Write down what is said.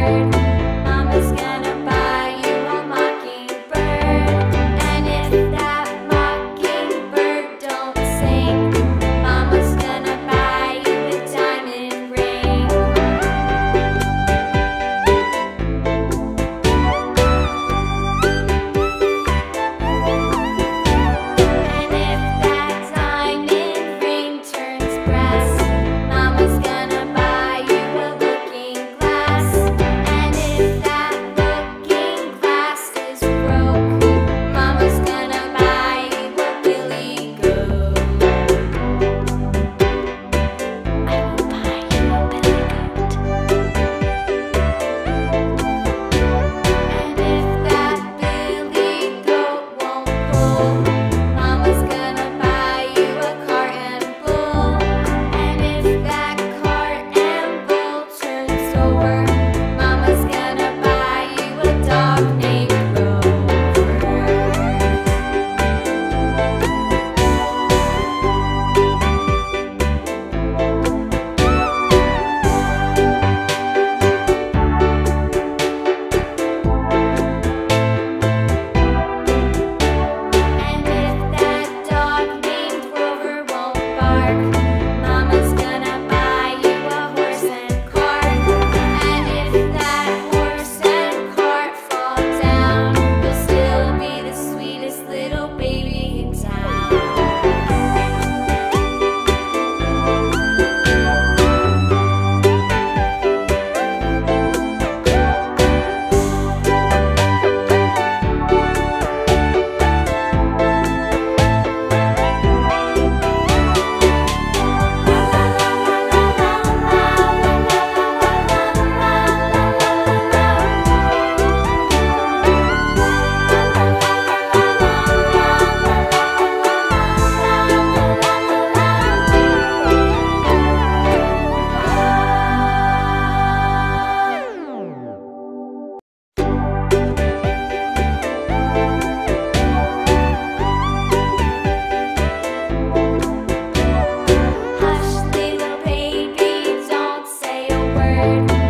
word word.